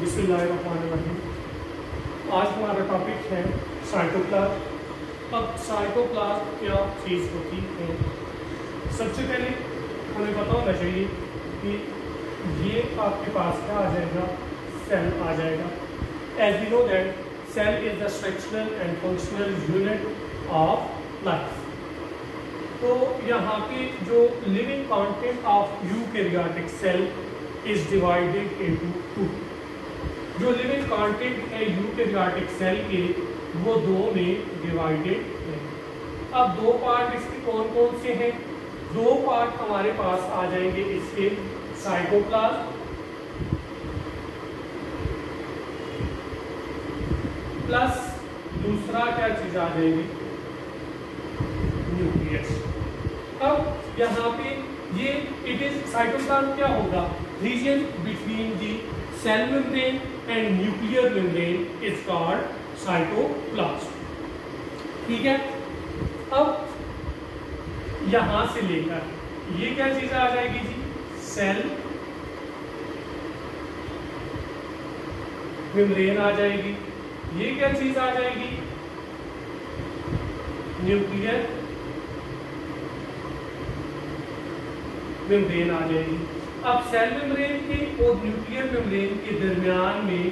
बिस्मिल्लाहिर्रहमानिर्रहीम आज हमारा टॉपिक है साइटोप्लाज्म अब साइटोप्लाज्म क्या चीज़ होती है? सबसे पहले हमें पता होना चाहिए कि ये आपके पास क्या आ जाएगा? सेल आ जाएगा। As we know that cell is the structural and functional unit of life तो यहाँ पे जो living content of eukaryotic cell is divided into two जो लिविंग कंटेंट है यूकैरियोटिक सेल के, वो दो में डिवाइडेड है। अब दो पार्ट इसके कौन कौन से हैं? दो पार्ट हमारे पास आ जाएँगे इसके साइटोप्लाज्म प्लस दूसरा क्या चीज़ आ जाएगी? न्यूक्लियस अब यहाँ पे ये इट इज़ साइटोप्लाज्म क्या होगा? Region between the cell membrane and nuclear membrane is called cytoplasm ठीक है? अब यहाँ से लेकर, ये क्या चीज़ आ जाएगी जी? सेल मेम्ब्रेन आ जाएगी। ये क्या चीज़ आ जाएगी? न्यूक्लियर मेम्ब्रेन आ जाएगी। अब सेल मेम्ब्रेन के और न्यूक्लियर मेम्ब्रेन के दरमियान में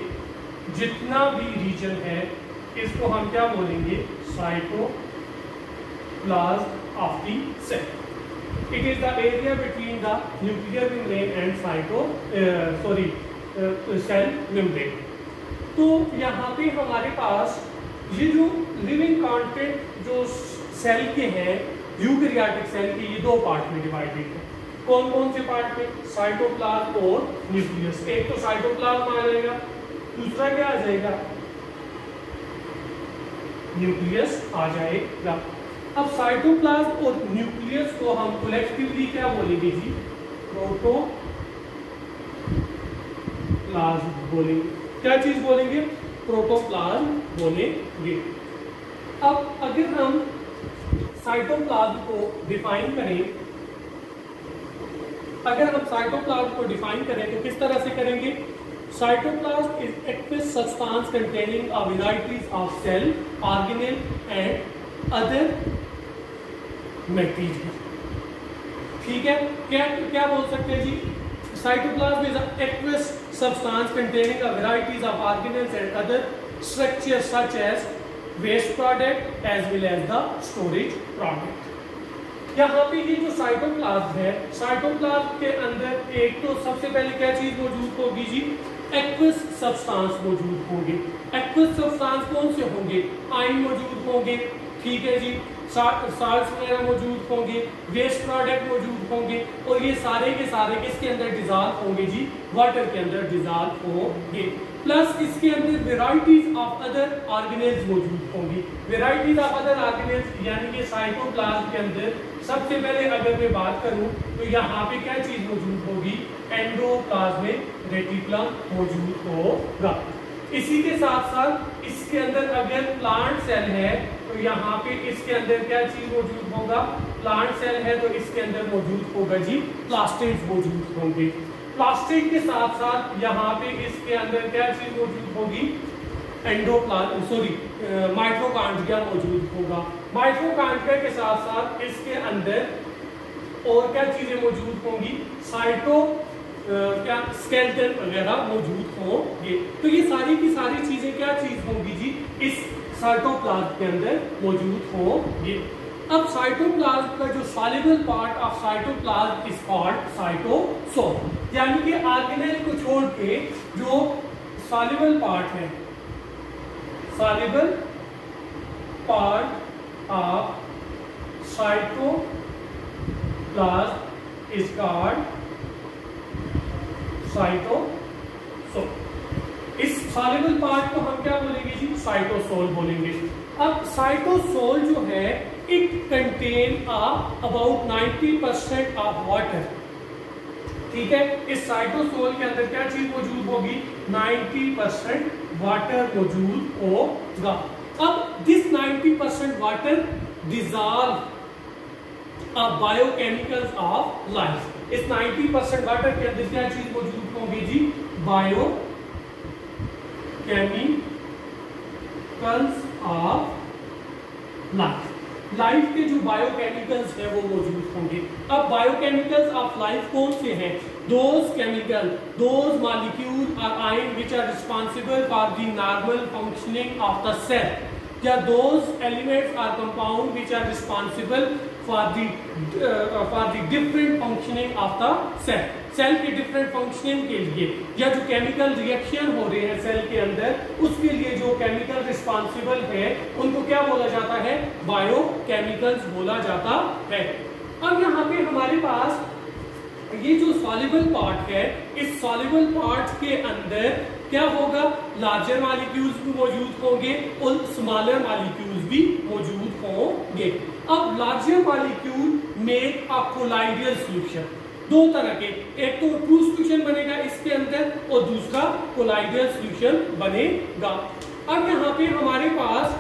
जितना भी रीजन है, इसको हम क्या बोलेंगे? Cytoplasm of the cell it is the area between the nuclear membrane and cyto sorry cell membrane तो यहाँ पे हमारे पास ये जो लिविंग कंटेंट जो सेल के हैं यूकैरियोटिक सेल के, ये दो पार्ट में डिवाइडेड है। कौन कौन से पार्ट में? साइटोप्लाज्म और न्यूक्लियस एक तो साइटोप्लाज्म आ जाएगा, दूसरा क्या आ जाएगा? न्यूक्लियस आ जाएगा। अब साइटोप्लाज्म और न्यूक्लियस को हम कलेक्टिवली क्या बोलेंगे जी? प्रोटो प्लाज्म बोलेंगे। क्या चीज़ बोलेंगे? प्रोटोप्लाज्म बोलेंगे। अब अगर हम साइटोप्लाज्म को डिफाइन करें अगर हम साइटोप्लाज्म को डिफाइन करें तो किस तरह से करेंगे? Cytoplasm is active substance containing a varieties of cell organelle and other material ठीक है? क्या क्या बोल सकते हैं जी? Cytoplasm is a aqueous substance containing a varieties of organelles and other structures such as waste product as well as the storage product. यहाँ पे ये जो साइटोप्लाज्म है साइटोप्लाज्म के अंदर एक तो सबसे पहले क्या चीज़ मौजूद होगी जी? एक्वस सब्सटेंस मौजूद होंगे। एक्वस सब्सटेंस कौन से होंगे? आइन मौजूद होंगे, ठीक है जी? साल्ट वगैरह मौजूद होंगे वेस्ट प्रोडक्ट मौजूद होंगे, और ये सारे के सारे किसके अंदर डिजॉल्व होंगे जी? वाटर के अंदर डिजॉल्व होंगे। प्लस इसके अंदर वेराइटीज ऑफ़ अदर ऑर्गेनेल्स मौजूद होंगी। वेराइटीज ऑफ़ अदर ऑर्गेनेल्स यानी कि साइटोप्लाज्म के अंदर, सबसे पहले अगर मैं बात करूँ तो यहाँ पे क्या चीज़ मौजूद होगी? एंडोप्लाज्मिक रेटिकुलम मौजूद होगा। इसी के साथ साथ इसके अंदर अगर प्लांट सेल है तो यहाँ पे इसके अंदर क्या चीज़ मौजूद होगा? प्लांट सेल है तो इसके अंदर मौजूद होगा जी प्लास्टिड मौजूद होंगे। प्लास्टिक के साथ साथ यहाँ पे इसके अंदर क्या चीज़ मौजूद होगी? एंडोप्लान सॉरी माइक्रोकांडिया मौजूद होगा। माइक्रोकांडिया के साथ साथ इसके अंदर और क्या चीज़ें मौजूद होंगी? साइटो क्या स्केल्टन वगैरह मौजूद होंगे। तो ये सारी की सारी चीज़ें क्या चीज़ होंगी जी? इस साइटोप्लाज्म के अंदर मौजूद होंगे। अब साइटोप्लाज्म का जो soluble part of cytoplasm is called cytosol यानी कि ऑर्गेनेल को छोड़ के जो सॉलिबल पार्ट है soluble part of cytoplasm is called cytosol इस सॉलिबल पार्ट को हम क्या बोलेंगे जी? साइटोसोल बोलेंगे। अब साइटोसोल जो है it contain about 90 percent of water ठीक है? इस साइटोसोल के अंदर क्या चीज़ मौजूद होगी? 90 परसेंट वाटर मौजूद होगा। अब this 90 percent water dissolve biochemicals of life इस 90 परसेंट वाटर के अंदर क्या चीज़ मौजूद होगी जी? Bio chemicals of life life के जो बायोकेमिकल्स हैं वो मौजूद होंगे। अब बायोकेमिकल्स ऑफ़ लाइफ कौन से हैं? Those chemical those molecule are in which are responsible for the normal functioning of the cell या those elements are compound which are responsible for the uh, for the different functioning of the cell. Cell के different functioning के लिए या जो chemical reaction हो रहे हैं cell के अंदर उसके लिए जो केमिकल रिस्पॉन्सिबल है उनको क्या बोला जाता है? बायो केमिकल्स बोला जाता है। अब यहाँ पे हमारे पास ये जो सॉलिबल पार्ट है इस सॉलिबल पार्ट के अंदर क्या होगा? लार्जर मालिक्यूल्स भी मौजूद होंगे और स्मॉलर मालिक्यूल्स भी मौजूद होंगे। अब larger molecule make a colloidal solution दो तरह के, एक तो ट्रू सॉल्यूशन बनेगा इसके अंदर और दूसरा कोलाइडियल सॉल्यूशन बनेगा। अब यहाँ पे हमारे पास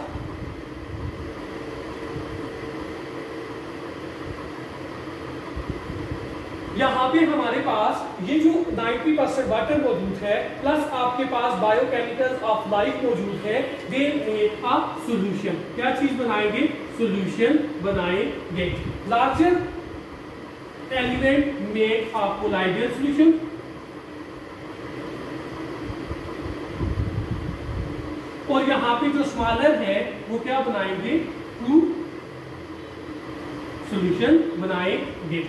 यहाँ पे हमारे पास ये जो 90 परसेंट वाटर मौजूद है प्लस आपके पास बायोकेमिकल्स ऑफ़ लाइफ मौजूद है दे अ सॉल्यूशन क्या चीज़ बनाएँगे? सॉल्यूशन गए। Larger element make a colloidal solution और यहाँ पे जो स्मॉलर है, वो क्या बनाएँगे? टू सॉल्यूशन बनाएँगे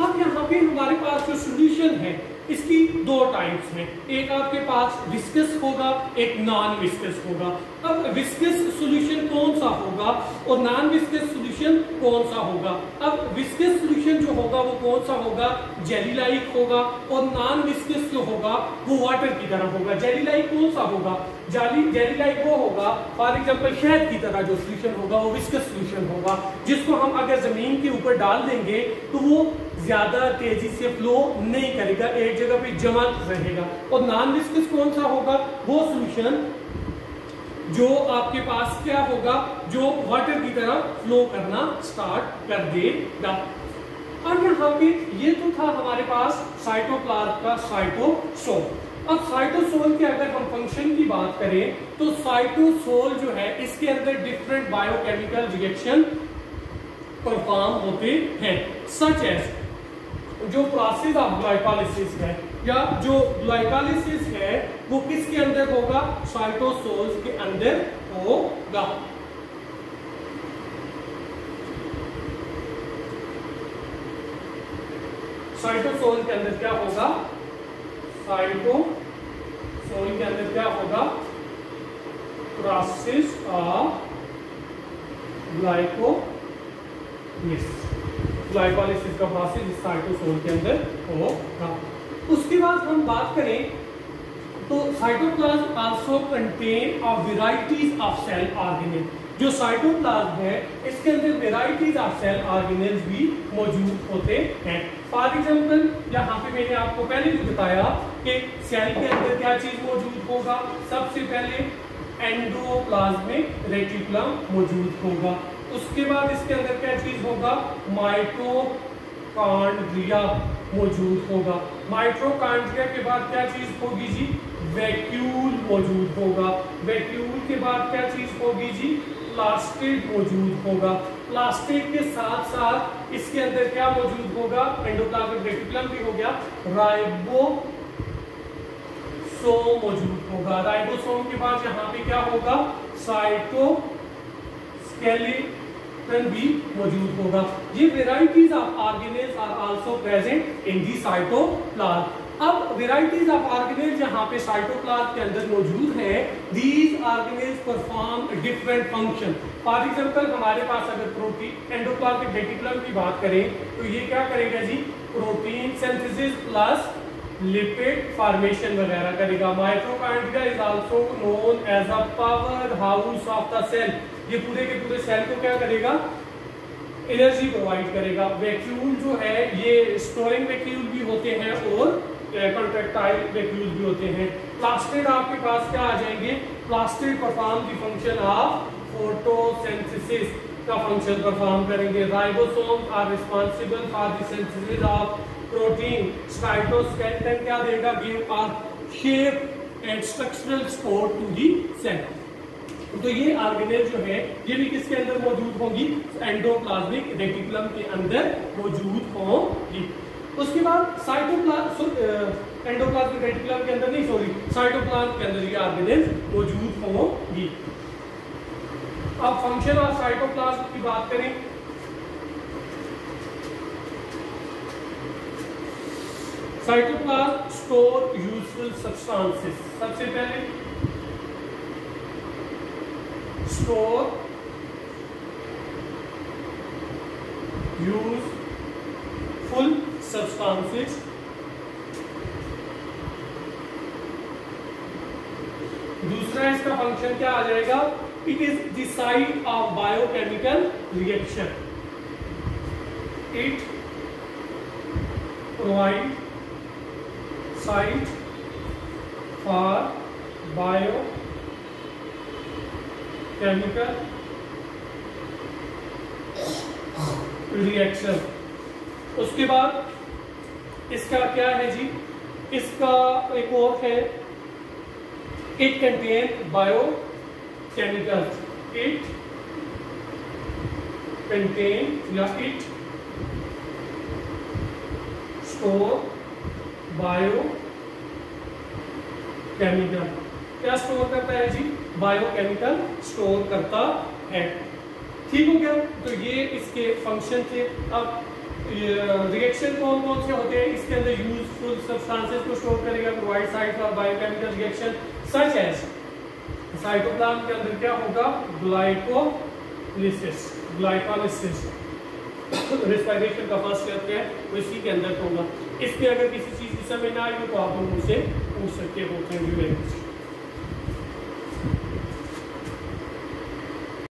अब यहाँ पे हमारे पास जो सोल्यूशन है इसकी दो टाइप्स हैं। एक आपके पास विस्कस होगा, एक नॉन विस्कस होगा। अब विस्कस सॉल्यूशन कौन सा होगा और नॉन विस्कस सॉल्यूशन कौन सा होगा? अब विस्कस सॉल्यूशन जो होगा वो कौन सा होगा? जेली लाइक होगा और नॉन विस्कस जो होगा वो वाटर की तरह होगा। जेली लाइक कौन सा होगा? जाली जेली लाइक वो होगा। फॉर एग्ज़ाम्पल शहद की तरह जो सोल्यूशन होगा वो विस्कस सोल्यूशन होगा। जिसको हम अगर ज़मीन के ऊपर डाल देंगे तो वो ज़्यादा तेज़ी से फ्लो नहीं करेगा, एक जगह पे जमा रहेगा। और नॉन विस्कस कौन सा होगा? वो सोल्यूशन जो आपके पास क्या होगा? जो वाटर की तरह फ्लो करना स्टार्ट कर देगा। अब यहाँ पे ये तो था हमारे पास साइटोप्लाज्म का साइटोसोल अब साइटोसोल के अगर हम फ़ंक्शन की बात करें तो साइटोसोल जो है, इसके अंदर डिफरेंट बायोकेमिकल रिएक्शन परफॉर्म होते हैं सच एज जो प्रोसेस ऑफ़ ग्लाइकोलिसिस है, या जो ग्लाइकोलिसिस है, वो किसके अंदर होगा? साइटोसोल्स के अंदर होगा। साइटोसोल के अंदर क्या होगा? साइटोसोल के अंदर क्या होगा? प्रोसेस ऑफ़ ग्लाइकोलिसिस ग्लाइकोलिसिस का प्रोसेस साइटोसोल के अंदर होगा उसके बाद हम बात करें तो cytoplasm also contain a varieties of cell organelle जो साइटोप्लाज्म है, इसके अंदर वेराइटीज ऑफ़ सेल ऑर्गेनेल्स भी मौजूद होते हैं। फॉर एग्जांपल यहाँ पे मैंने आपको पहले भी बताया कि सेल के अंदर क्या चीज़ मौजूद होगा। सबसे पहले एंडोप्लाज्मिक रेटिकुलम मौजूद होगा। उसके बाद इसके अंदर क्या चीज़ होगा? माइटोकॉन्ड्रिया मौजूद होगा। माइट्रोकांड्रिया के बाद क्या चीज़ होगी जी? वैक्यूल मौजूद होगा। वैक्यूल के बाद क्या चीज़ होगी जी? प्लास्टिड मौजूद होगा। प्लास्टिड के साथ साथ इसके अंदर क्या मौजूद होगा? एंडोप्लाज्मिक रेटिकुलम भी हो गया। राइबो सोम मौजूद होगा। राइबोसोम के बाद यहाँ पे क्या होगा? साइटो स्केलेटन भी मौजूद होगा। ये varieties of organelles are also present in the cytoplasm अब वेराइटीज ऑफ़ ऑर्गेनेल्स यहाँ पे साइटोप्लाज्म के अंदर मौजूद है these organelles perform different function for example हमारे पास अगर प्रोटीन एंडोप्लाज्मिक रेटिकुलम की बात करें तो ये क्या करेगा जी? Protein synthesis plus lipid formation वगैरह करेगा। Mitochondria is also known as a power house of the cell ये पूरे के पूरे सेल को क्या करेगा? एनर्जी प्रोवाइड करेगा। वैक्यूल जो है, ये स्टोरिंग वैक्यूल भी होते हैं और कॉन्ट्रेक्टाइल वैक्यूल भी होते हैं। प्लास्टिड आपके पास क्या आ जाएँगे? Plastid perform the function of photosynthesis का फ़ंक्शन परफॉर्म करेंगे। Ribosome are responsible for the synthesis of protein cytoskeleton क्या देगा? Give a shape and structural support to the cell तो ये ऑर्गेनेल जो है, ये भी किसके अंदर मौजूद होंगी? एंडोप्लाज्मिक रेटिकुलम के अंदर मौजूद होंगी। उसके बाद साइटोप्लाज्म एंडोप्लाज्मिक रेटिकुलम के अंदर नहीं सॉरी साइटोप्लाज्म के अंदर ये ऑर्गेनेल मौजूद होंगी। अब फ़ंक्शन ऑफ़ साइटोप्लाज्म की बात करें। साइटोप्लाज्म स्टोर यूजफुल सब्सटेंसेस सबसे पहले स्टोर यूज़ फुल सब्सटेंसेस दूसरा इसका फ़ंक्शन क्या आ जाएगा? It is the site of biochemical reaction it provide site for bio biochemical reaction उसके बाद इसका क्या है जी? इसका एक और है। It contain bio chemicals it contain या इट स्टोर बायो केमिकल क्या स्टोर करता है जी? बायोकेमिकल स्टोर करता है। ठीक हो गया? तो ये इसके फ़ंक्शन थे। अब रिएक्शन कौन कौन से होते हैं? इसके अंदर यूजफुल सब्सटेंसेस को स्टोर करेगा। Provide site for biochemical reaction such as cytoplasm के अंदर क्या होगा? ग्लाइकोलिसिस ग्लाइकोलिसिस रेस्पिरेशन का फ़र्स्ट स्टेप है? वो इसी के अंदर होगा। इसके अगर किसी चीज़ की समझ ना आई तो आप मुझसे पूछ सकते हो। Thank you very much